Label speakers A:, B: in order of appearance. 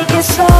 A: Make it so.